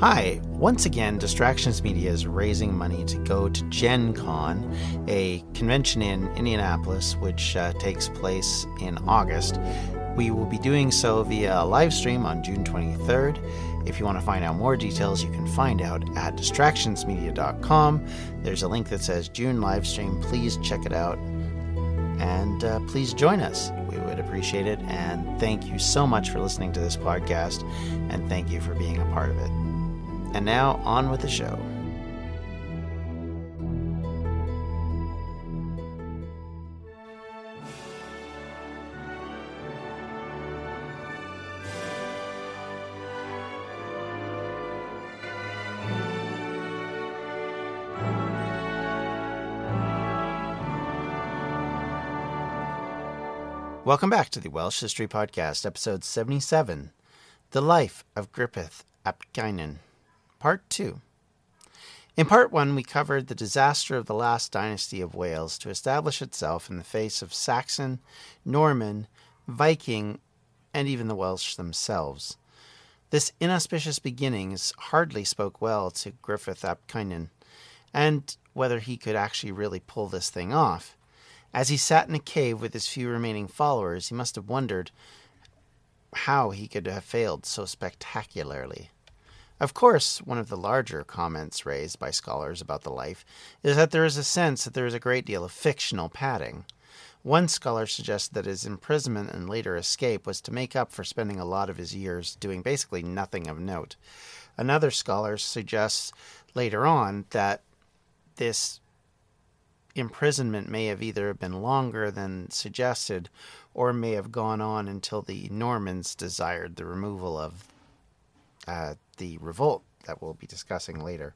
Hi, once again, Distractions Media is raising money to go to Gen Con, a convention in Indianapolis which uh, takes place in August. We will be doing so via a live stream on June 23rd. If you want to find out more details, you can find out at distractionsmedia.com. There's a link that says June live stream. Please check it out and uh, please join us. We would appreciate it. And thank you so much for listening to this podcast, and thank you for being a part of it. And now, on with the show. Welcome back to the Welsh History Podcast, episode 77 The Life of Griffith ap Cynan, Part 2. In Part 1, we covered the disaster of the last dynasty of Wales to establish itself in the face of Saxon, Norman, Viking, and even the Welsh themselves. This inauspicious beginnings hardly spoke well to Griffith ap Cynan, and whether he could actually really pull this thing off. As he sat in a cave with his few remaining followers, he must have wondered how he could have failed so spectacularly. Of course, one of the larger comments raised by scholars about the life is that there is a sense that there is a great deal of fictional padding. One scholar suggests that his imprisonment and later escape was to make up for spending a lot of his years doing basically nothing of note. Another scholar suggests later on that this imprisonment may have either been longer than suggested or may have gone on until the Normans desired the removal of uh, the revolt that we'll be discussing later.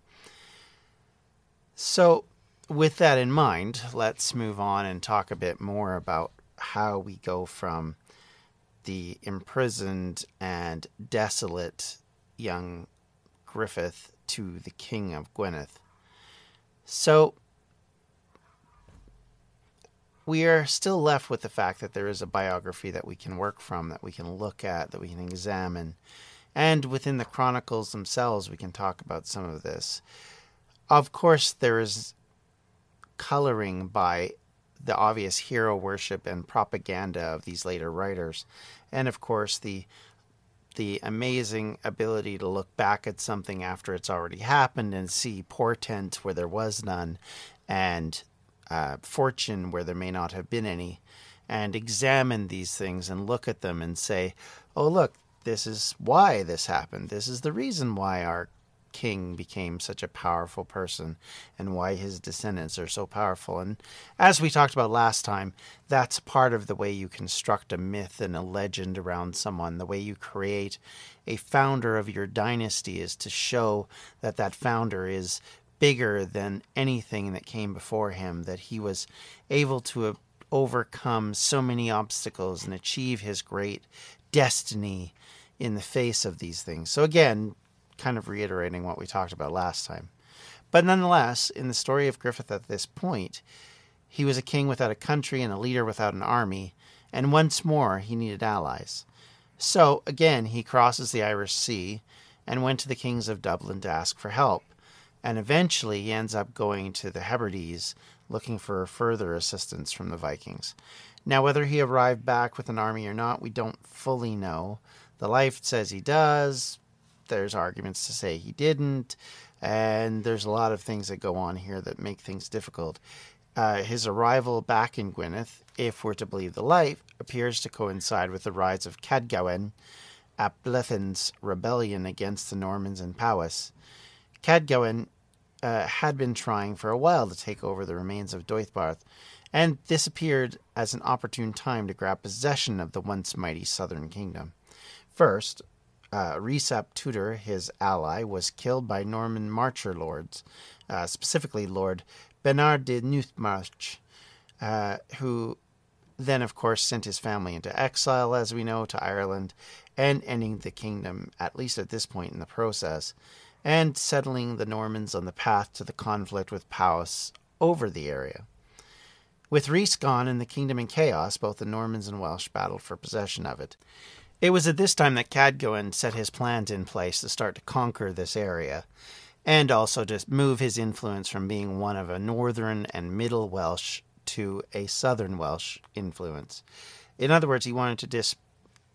So, with that in mind, let's move on and talk a bit more about how we go from the imprisoned and desolate young Griffith to the king of Gwynedd. So, we are still left with the fact that there is a biography that we can work from, that we can look at, that we can examine. And within the chronicles themselves, we can talk about some of this. Of course, there is coloring by the obvious hero worship and propaganda of these later writers. And of course, the the amazing ability to look back at something after it's already happened and see portent where there was none and uh, fortune where there may not have been any, and examine these things and look at them and say, oh, look, this is why this happened. This is the reason why our king became such a powerful person and why his descendants are so powerful. And as we talked about last time, that's part of the way you construct a myth and a legend around someone. The way you create a founder of your dynasty is to show that that founder is bigger than anything that came before him, that he was able to uh, overcome so many obstacles and achieve his great destiny in the face of these things. So, again, kind of reiterating what we talked about last time. But nonetheless, in the story of Griffith at this point, he was a king without a country and a leader without an army, and once more he needed allies. So, again, he crosses the Irish Sea and went to the kings of Dublin to ask for help and eventually he ends up going to the Hebrides looking for further assistance from the Vikings. Now, whether he arrived back with an army or not, we don't fully know. The life says he does. There's arguments to say he didn't. And there's a lot of things that go on here that make things difficult. Uh, his arrival back in Gwynedd, if we're to believe the life, appears to coincide with the rise of Cadwgan, ap Bleddyn's rebellion against the Normans in Powys. Cadwgan uh, had been trying for a while to take over the remains of Deheubarth, and this appeared as an opportune time to grab possession of the once mighty southern kingdom. First, uh, Rhys Tewdwr, his ally, was killed by Norman marcher lords, uh, specifically Lord Bernard de Neufmarché, uh, who then, of course, sent his family into exile, as we know, to Ireland, and ending the kingdom, at least at this point in the process and settling the Normans on the path to the conflict with Powys over the area. With Rhys gone and the kingdom in chaos, both the Normans and Welsh battled for possession of it. It was at this time that Cadwgan set his plans in place to start to conquer this area, and also to move his influence from being one of a northern and middle Welsh to a southern Welsh influence. In other words, he wanted to dis.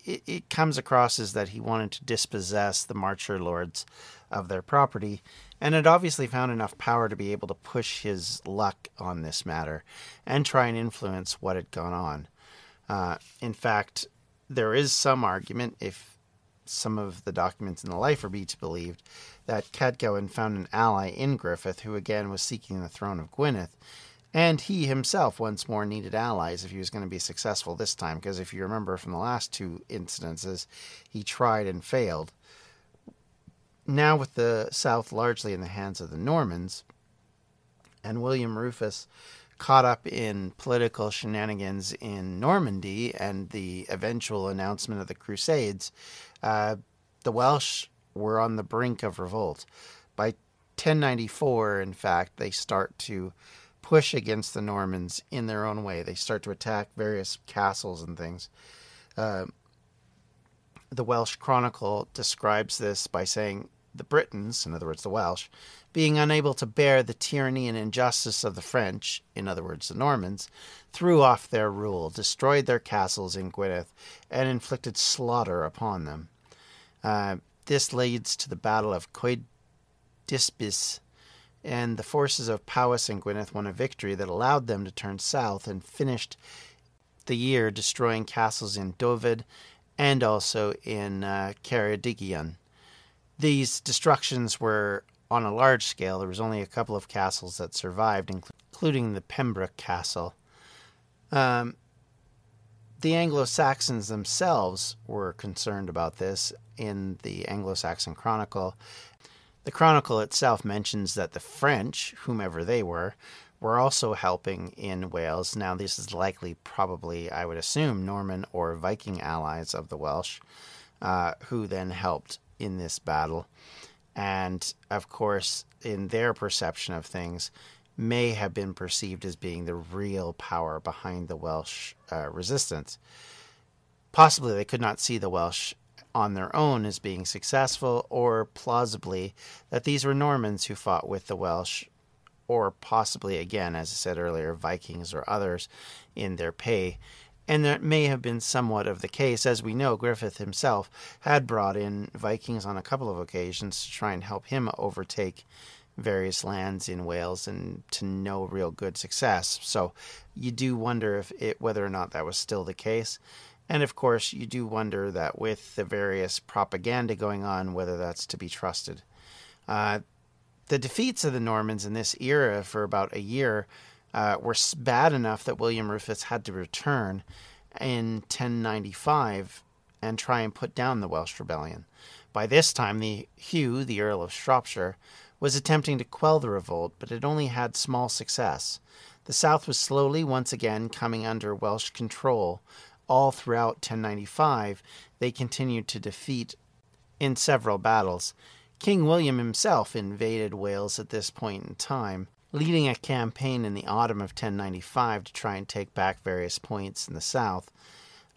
It, it comes across as that he wanted to dispossess the Marcher lords of their property, and had obviously found enough power to be able to push his luck on this matter and try and influence what had gone on. Uh, in fact, there is some argument, if some of the documents in the life are be to believed, that Cadwgan found an ally in Griffith who again was seeking the throne of Gwynedd, and he himself once more needed allies if he was going to be successful this time, because if you remember from the last two incidences, he tried and failed. Now, with the south largely in the hands of the Normans, and William Rufus caught up in political shenanigans in Normandy and the eventual announcement of the Crusades, uh, the Welsh were on the brink of revolt. By 1094, in fact, they start to push against the Normans in their own way. They start to attack various castles and things. Uh, the Welsh Chronicle describes this by saying the Britons, in other words, the Welsh, being unable to bear the tyranny and injustice of the French, in other words, the Normans, threw off their rule, destroyed their castles in Gwynedd, and inflicted slaughter upon them. Uh, this leads to the Battle of Coedysbys, and the forces of Powys and Gwynedd won a victory that allowed them to turn south and finished the year destroying castles in Dyfed and also in uh. These destructions were on a large scale. There was only a couple of castles that survived, including the Pembroke Castle. Um, the Anglo Saxons themselves were concerned about this in the Anglo Saxon Chronicle. The Chronicle itself mentions that the French, whomever they were, were also helping in Wales. Now, this is likely, probably, I would assume, Norman or Viking allies of the Welsh, uh, who then helped in this battle. And of course, in their perception of things, may have been perceived as being the real power behind the Welsh uh, resistance. Possibly they could not see the Welsh on their own as being successful, or plausibly that these were Normans who fought with the Welsh, or possibly, again, as I said earlier, Vikings or others in their pay. And that may have been somewhat of the case. As we know, Griffith himself had brought in Vikings on a couple of occasions to try and help him overtake various lands in Wales and to no real good success. So you do wonder if it, whether or not that was still the case. And of course, you do wonder that with the various propaganda going on, whether that's to be trusted. Uh, the defeats of the Normans in this era for about a year uh, were bad enough that William Rufus had to return in 1095 and try and put down the Welsh rebellion. By this time, the Hugh, the Earl of Shropshire, was attempting to quell the revolt, but it only had small success. The south was slowly once again coming under Welsh control. All throughout 1095, they continued to defeat in several battles. King William himself invaded Wales at this point in time, leading a campaign in the autumn of 1095 to try and take back various points in the south,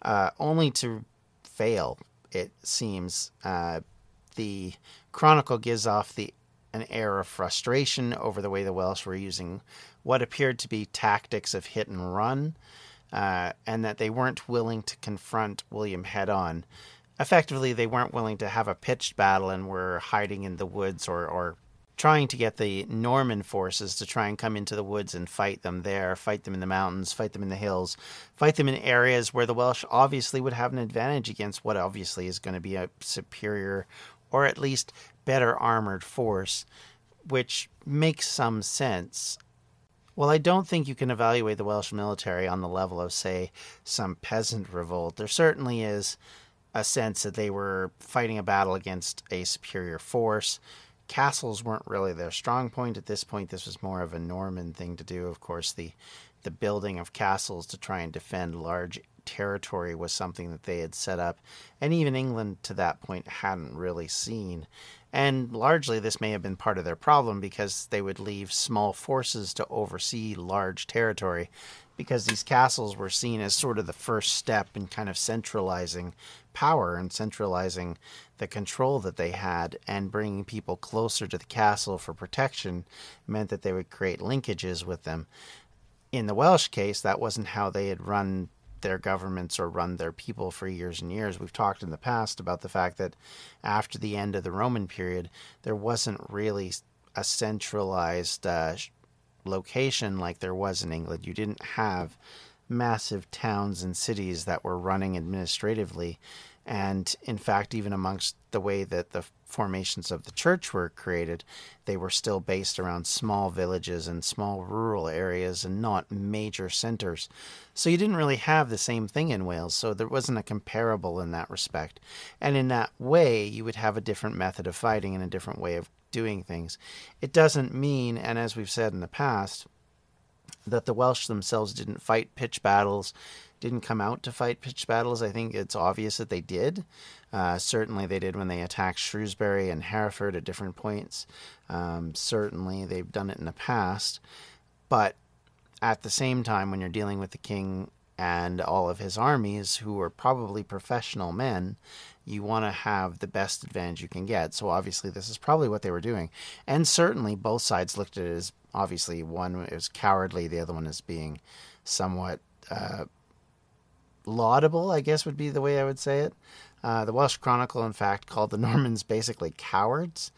uh, only to fail, it seems. Uh, the Chronicle gives off the an air of frustration over the way the Welsh were using what appeared to be tactics of hit and run, uh, and that they weren't willing to confront William head on. Effectively, they weren't willing to have a pitched battle and were hiding in the woods or, or trying to get the Norman forces to try and come into the woods and fight them there, fight them in the mountains, fight them in the hills, fight them in areas where the Welsh obviously would have an advantage against what obviously is going to be a superior or at least better armored force, which makes some sense. Well, I don't think you can evaluate the Welsh military on the level of, say, some peasant revolt. There certainly is a sense that they were fighting a battle against a superior force. Castles weren't really their strong point at this point. This was more of a Norman thing to do. Of course, the the building of castles to try and defend large territory was something that they had set up, and even England to that point hadn't really seen. And largely, this may have been part of their problem because they would leave small forces to oversee large territory, because these castles were seen as sort of the first step in kind of centralizing power and centralizing the control that they had and bringing people closer to the castle for protection meant that they would create linkages with them. In the Welsh case, that wasn't how they had run their governments or run their people for years and years. We've talked in the past about the fact that after the end of the Roman period, there wasn't really a centralized uh, location like there was in England. You didn't have massive towns and cities that were running administratively. And in fact, even amongst the way that the formations of the church were created, they were still based around small villages and small rural areas and not major centers. So you didn't really have the same thing in Wales. So there wasn't a comparable in that respect. And in that way, you would have a different method of fighting and a different way of doing things. It doesn't mean, and as we've said in the past, that the Welsh themselves didn't fight pitch battles, didn't come out to fight pitch battles. I think it's obvious that they did. Uh, certainly, they did when they attacked Shrewsbury and Hereford at different points. Um, certainly, they've done it in the past. But at the same time, when you're dealing with the king and all of his armies, who are probably professional men, you want to have the best advantage you can get. So obviously, this is probably what they were doing, and certainly both sides looked at it as obviously one is cowardly, the other one is being somewhat uh, laudable. I guess would be the way I would say it. Uh, the Welsh Chronicle, in fact, called the Normans basically cowards,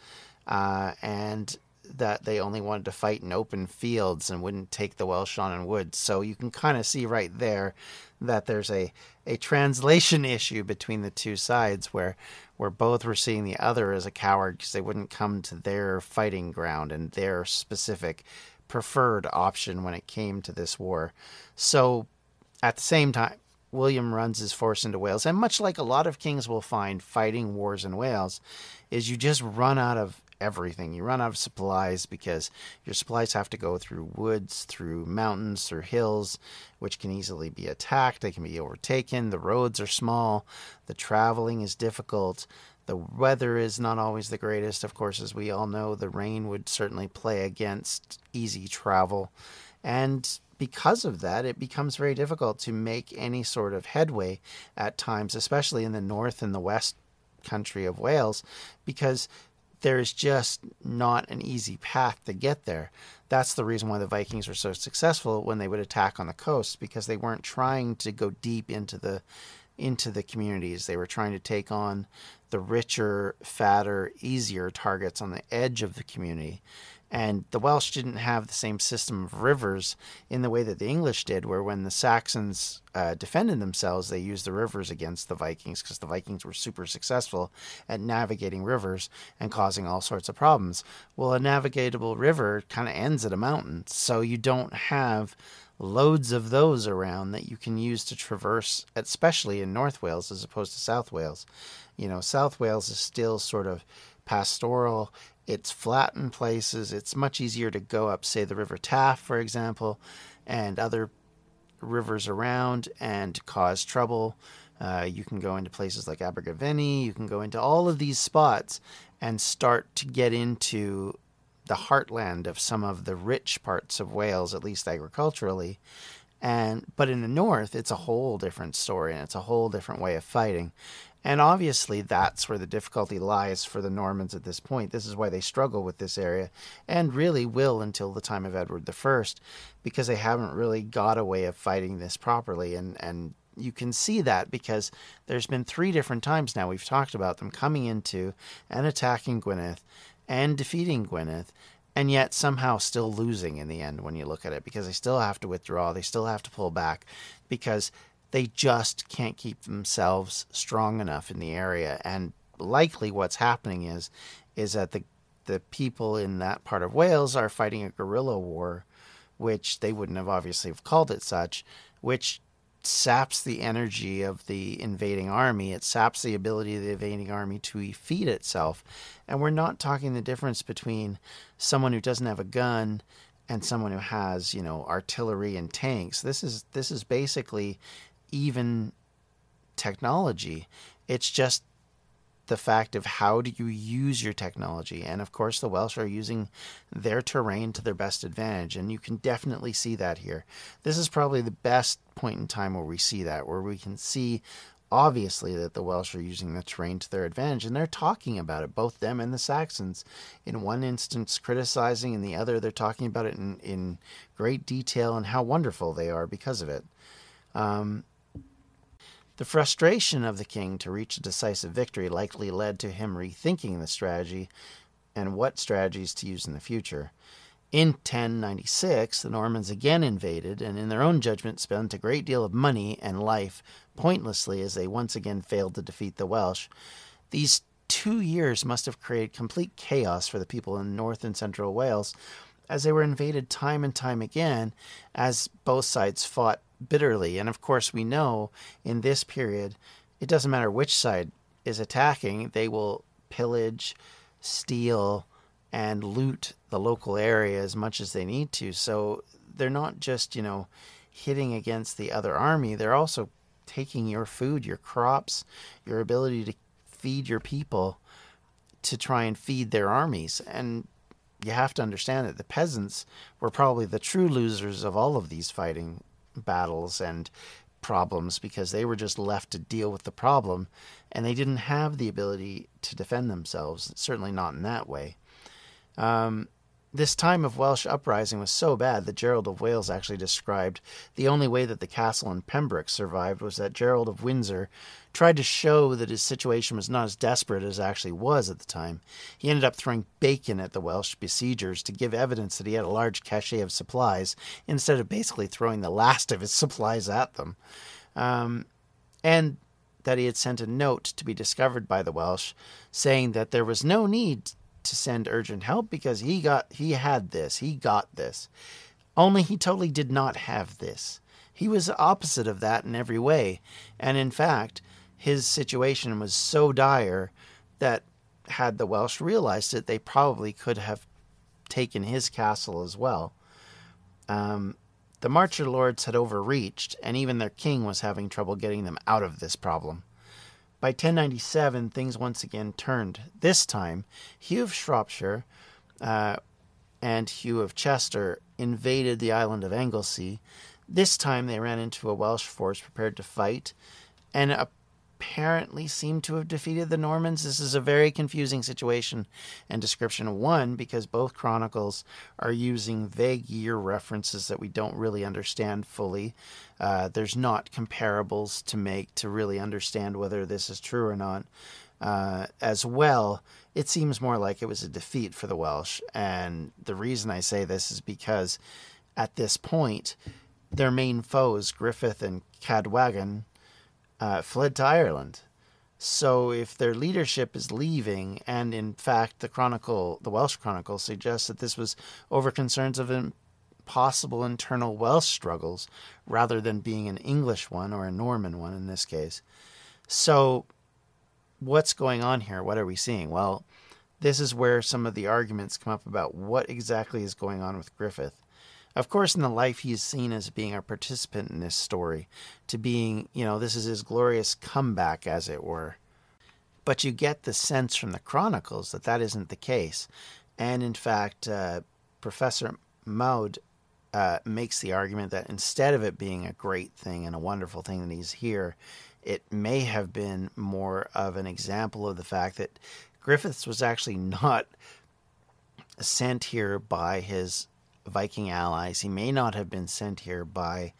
uh, and that they only wanted to fight in open fields and wouldn't take the Welsh on in woods. So you can kind of see right there that there's a, a translation issue between the two sides where where both were seeing the other as a coward because they wouldn't come to their fighting ground and their specific preferred option when it came to this war. So at the same time, William runs his force into Wales, and much like a lot of kings will find fighting wars in Wales, is you just run out of everything. You run out of supplies because your supplies have to go through woods, through mountains, through hills, which can easily be attacked. They can be overtaken. The roads are small. The traveling is difficult. The weather is not always the greatest. Of course, as we all know, the rain would certainly play against easy travel. And because of that, it becomes very difficult to make any sort of headway at times, especially in the north and the west country of Wales, because there's just not an easy path to get there. That's the reason why the Vikings were so successful when they would attack on the coast because they weren't trying to go deep into the into the communities. They were trying to take on the richer, fatter, easier targets on the edge of the community. And the Welsh didn't have the same system of rivers in the way that the English did, where when the Saxons uh, defended themselves, they used the rivers against the Vikings because the Vikings were super successful at navigating rivers and causing all sorts of problems. Well, a navigatable river kind of ends at a mountain, so you don't have loads of those around that you can use to traverse, especially in North Wales as opposed to South Wales. You know, South Wales is still sort of pastoral it's flat in places. It's much easier to go up, say, the River Taff, for example, and other rivers around and cause trouble. Uh, you can go into places like Abergavenny. You can go into all of these spots and start to get into the heartland of some of the rich parts of Wales, at least agriculturally. And but in the north, it's a whole different story and it's a whole different way of fighting. And obviously, that's where the difficulty lies for the Normans at this point. This is why they struggle with this area, and really will until the time of Edward I, because they haven't really got a way of fighting this properly. And, and you can see that because there's been three different times now we've talked about them coming into and attacking Gwynedd and defeating Gwynedd and yet somehow still losing in the end when you look at it because they still have to withdraw, they still have to pull back because they just can't keep themselves strong enough in the area. And likely what's happening is is that the the people in that part of Wales are fighting a guerrilla war, which they wouldn't have obviously have called it such, which saps the energy of the invading army. It saps the ability of the invading army to feed itself. And we're not talking the difference between someone who doesn't have a gun and someone who has, you know, artillery and tanks. This is this is basically even technology. It's just the fact of how do you use your technology. And of course, the Welsh are using their terrain to their best advantage. And you can definitely see that here. This is probably the best point in time where we see that, where we can see obviously that the Welsh are using the terrain to their advantage, and they're talking about it, both them and the Saxons. In one instance, criticizing, in the other, they're talking about it in, in great detail and how wonderful they are because of it. Um, the frustration of the king to reach a decisive victory likely led to him rethinking the strategy and what strategies to use in the future. In 1096, the Normans again invaded and, in their own judgment, spent a great deal of money and life pointlessly as they once again failed to defeat the Welsh. These two years must have created complete chaos for the people in north and central Wales as they were invaded time and time again as both sides fought bitterly. And of course, we know in this period, it doesn't matter which side is attacking, they will pillage, steal, and loot the local area as much as they need to. So they're not just, you know, hitting against the other army, they're also taking your food, your crops, your ability to feed your people to try and feed their armies. And you have to understand that the peasants were probably the true losers of all of these fighting battles and problems because they were just left to deal with the problem and they didn't have the ability to defend themselves, certainly not in that way. Um, this time of Welsh uprising was so bad that Gerald of Wales actually described the only way that the castle in Pembroke survived was that Gerald of Windsor tried to show that his situation was not as desperate as it actually was at the time. He ended up throwing bacon at the Welsh besiegers to give evidence that he had a large cache of supplies instead of basically throwing the last of his supplies at them. Um, and that he had sent a note to be discovered by the Welsh saying that there was no need to send urgent help because he got he had this, he got this. Only he totally did not have this. He was opposite of that in every way, and in fact, his situation was so dire that had the Welsh realized it, they probably could have taken his castle as well. Um, the Marcher lords had overreached, and even their king was having trouble getting them out of this problem. By 1097, things once again turned. This time, Hugh of Shropshire uh, and Hugh of Chester invaded the island of Anglesey. This time, they ran into a Welsh force prepared to fight, and a apparently seem to have defeated the Normans. This is a very confusing situation and description. One, because both chronicles are using vague year references that we don't really understand fully. Uh, there's not comparables to make to really understand whether this is true or not. Uh, as well, it seems more like it was a defeat for the Welsh. And the reason I say this is because at this point, their main foes, Griffith and Cadwallon, uh, fled to Ireland. So if their leadership is leaving, and in fact the Chronicle, the Welsh Chronicle, suggests that this was over concerns of possible internal Welsh struggles rather than being an English one or a Norman one in this case. So what's going on here? What are we seeing? Well, this is where some of the arguments come up about what exactly is going on with Griffith. Of course, in the life he is seen as being a participant in this story, to being, you know, this is his glorious comeback, as it were. But you get the sense from the chronicles that that isn't the case. And in fact, uh, Professor Maund uh, makes the argument that instead of it being a great thing and a wonderful thing that he's here, it may have been more of an example of the fact that Griffiths was actually not sent here by his Viking allies. He may not have been sent here by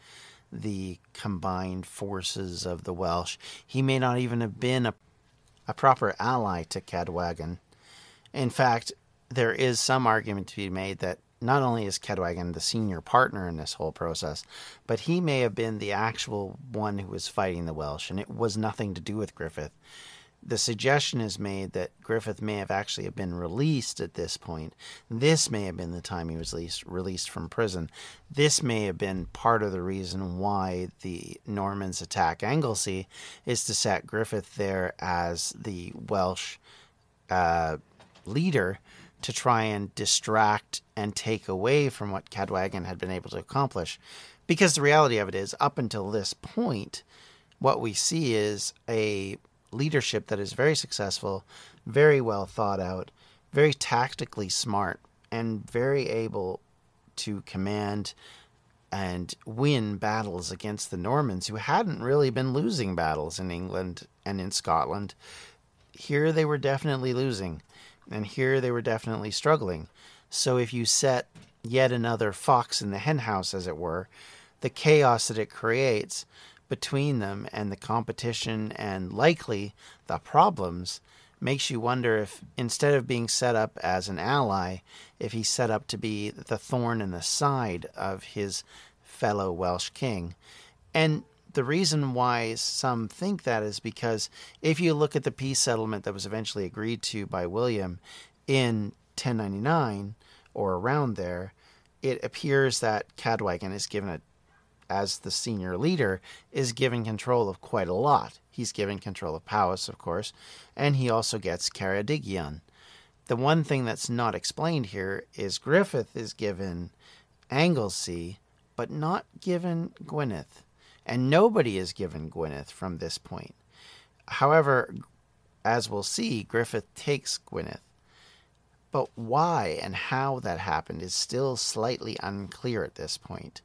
the combined forces of the Welsh. He may not even have been a, a proper ally to Cadwallon. In fact, there is some argument to be made that not only is Cadwallon the senior partner in this whole process, but he may have been the actual one who was fighting the Welsh, and it was nothing to do with Griffith the suggestion is made that Griffith may have actually been released at this point. This may have been the time he was released, released from prison. This may have been part of the reason why the Normans attack Anglesey is to set Griffith there as the Welsh uh, leader to try and distract and take away from what Cadwallon had been able to accomplish. Because the reality of it is, up until this point, what we see is a leadership that is very successful, very well thought out, very tactically smart, and very able to command and win battles against the Normans, who hadn't really been losing battles in England and in Scotland. Here they were definitely losing, and here they were definitely struggling. So if you set yet another fox in the henhouse, as it were, the chaos that it creates between them and the competition and likely the problems makes you wonder if instead of being set up as an ally, if he's set up to be the thorn in the side of his fellow Welsh king. And the reason why some think that is because if you look at the peace settlement that was eventually agreed to by William in 1099 or around there, it appears that Cadwgan is given a as the senior leader, is given control of quite a lot. He's given control of Powys, of course, and he also gets Ceredigion. The one thing that's not explained here is Griffith is given Anglesey, but not given Gwynedd, and nobody is given Gwynedd from this point. However, as we'll see, Griffith takes Gwynedd. But why and how that happened is still slightly unclear at this point.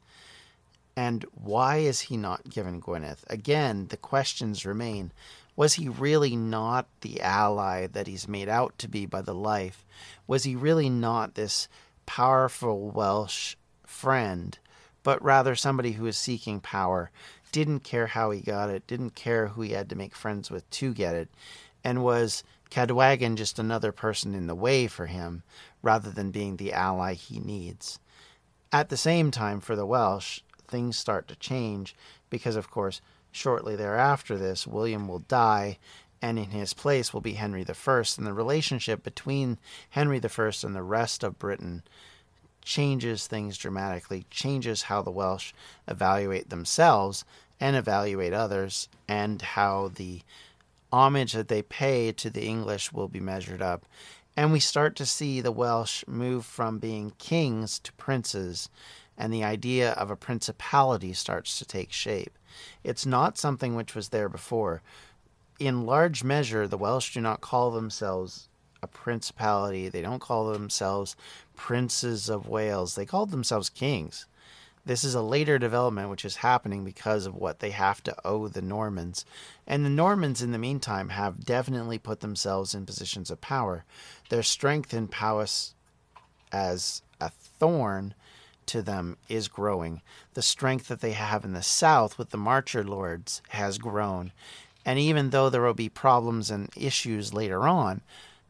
And why is he not given Gwynedd? Again, the questions remain. Was he really not the ally that he's made out to be by the life? Was he really not this powerful Welsh friend, but rather somebody who was seeking power, didn't care how he got it, didn't care who he had to make friends with to get it, and was Cadwgan just another person in the way for him rather than being the ally he needs? At the same time, for the Welsh, things start to change because, of course, shortly thereafter this, William will die, and in his place will be Henry I. And the relationship between Henry I and the rest of Britain changes things dramatically, changes how the Welsh evaluate themselves and evaluate others, and how the homage that they pay to the English will be measured up. And we start to see the Welsh move from being kings to princes and the idea of a principality starts to take shape. It's not something which was there before. In large measure, the Welsh do not call themselves a principality. They don't call themselves princes of Wales. They call themselves kings. This is a later development which is happening because of what they have to owe the Normans. And the Normans, in the meantime, have definitely put themselves in positions of power. Their strength in Powys as a thorn to them is growing. The strength that they have in the south with the Marcher Lords has grown. And even though there will be problems and issues later on,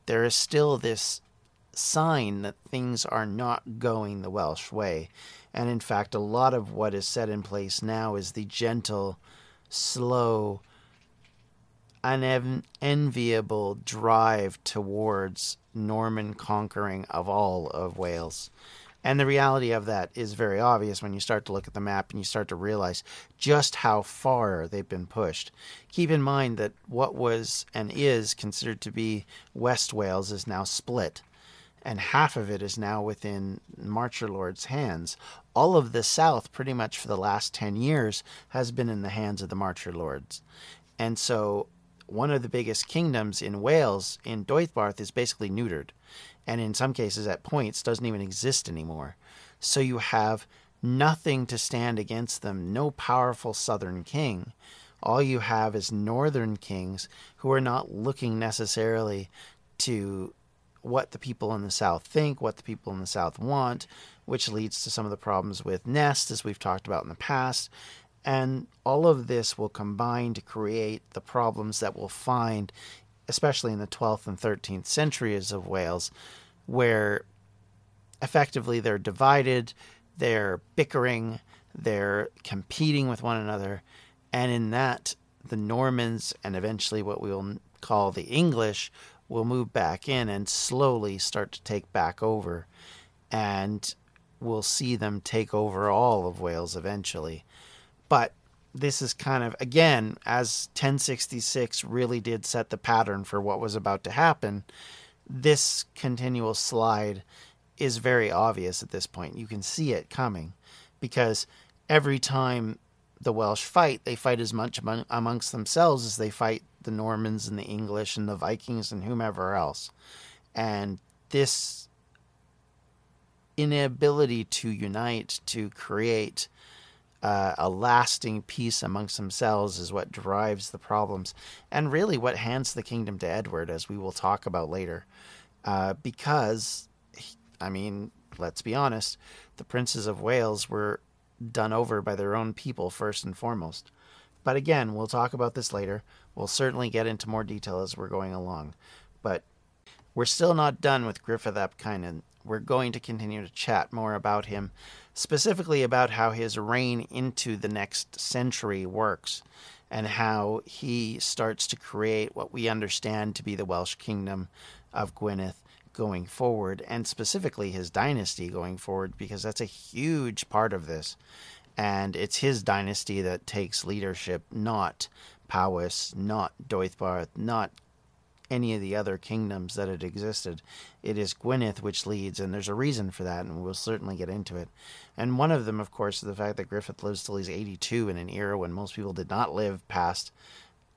there is still this sign that things are not going the Welsh way. And in fact, a lot of what is set in place now is the gentle, slow, unenviable drive towards Norman conquering of all of Wales. And the reality of that is very obvious when you start to look at the map and you start to realize just how far they've been pushed. Keep in mind that what was and is considered to be West Wales is now split, and half of it is now within Marcher Lord's hands. All of the South, pretty much for the last 10 years, has been in the hands of the Marcher Lords. And so one of the biggest kingdoms in Wales, in Deheubarth, is basically neutered and in some cases at points doesn't even exist anymore. So you have nothing to stand against them, no powerful southern king. All you have is northern kings who are not looking necessarily to what the people in the south think, what the people in the south want, which leads to some of the problems with Nest, as we've talked about in the past. And all of this will combine to create the problems that we'll find especially in the 12th and 13th centuries of Wales, where effectively they're divided, they're bickering, they're competing with one another, and in that, the Normans and eventually what we'll call the English will move back in and slowly start to take back over, and we'll see them take over all of Wales eventually. But this is kind of again as 1066 really did set the pattern for what was about to happen this continual slide is very obvious at this point. You can see it coming because every time the welsh fight they fight as much among, amongst themselves as they fight the normans and the english and the vikings and whomever else. And this inability to unite to create uh, a lasting peace amongst themselves is what drives the problems, and really what hands the kingdom to Edward, as we will talk about later. Uh, because, I mean, let's be honest, the princes of Wales were done over by their own people first and foremost. But again, we'll talk about this later. We'll certainly get into more detail as we're going along. But we're still not done with Griffith ap Cynan. We're going to continue to chat more about him, specifically about how his reign into the next century works and how he starts to create what we understand to be the Welsh kingdom of Gwynedd going forward, and specifically his dynasty going forward, because that's a huge part of this. And it's his dynasty that takes leadership, not Powys, not Deheubarth, not any of the other kingdoms that had existed. It is Gwynedd which leads, and there's a reason for that, and we'll certainly get into it. And one of them, of course, is the fact that Griffith lives till he's 82 in an era when most people did not live past,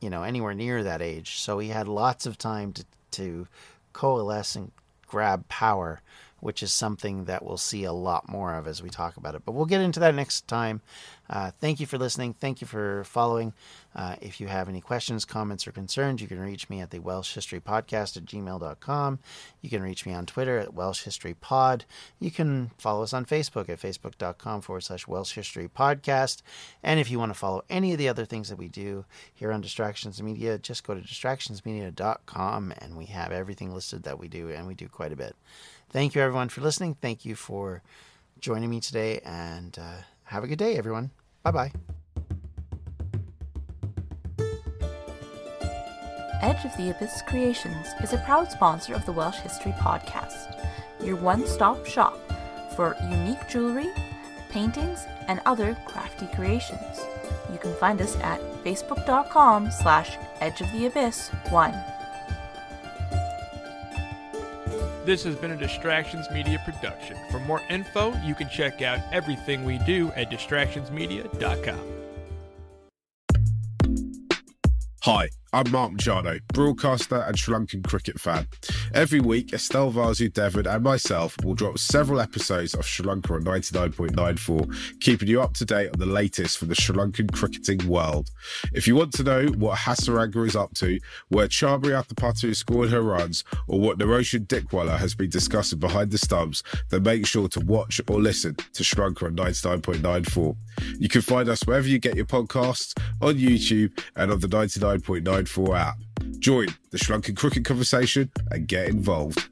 you know, anywhere near that age. So he had lots of time to, to coalesce and grab power which is something that we'll see a lot more of as we talk about it. But we'll get into that next time. Uh, thank you for listening. Thank you for following. Uh, if you have any questions, comments, or concerns, you can reach me at the Welsh History Podcast at gmail.com. You can reach me on Twitter at Welsh History Pod. You can follow us on Facebook at facebook.com forward slash Welsh History Podcast. And if you want to follow any of the other things that we do here on Distractions Media, just go to distractionsmedia.com and we have everything listed that we do, and we do quite a bit. Thank you, everyone, for listening. Thank you for joining me today, and uh, have a good day, everyone. Bye bye. Edge of the Abyss Creations is a proud sponsor of the Welsh History Podcast, your one stop shop for unique jewelry, paintings, and other crafty creations. You can find us at facebook.com slash Edge of the Abyss One. This has been a Distractions Media production. For more info, you can check out everything we do at distractionsmedia.com. Hi. I'm Mark Machado, broadcaster and Sri Lankan cricket fan. Every week, Estelle Vazu Devon and myself will drop several episodes of Sri Lanka on 99.94, keeping you up to date on the latest from the Sri Lankan cricketing world. If you want to know what Hasaranga is up to, where Chamari Athapattu scored her runs, or what Niroshan Dickwella has been discussing behind the stumps, then make sure to watch or listen to Sri Lanka on 99.94. You can find us wherever you get your podcasts, on YouTube, and on the 99.9 app. Join the Sri Lankan cricket conversation and get involved.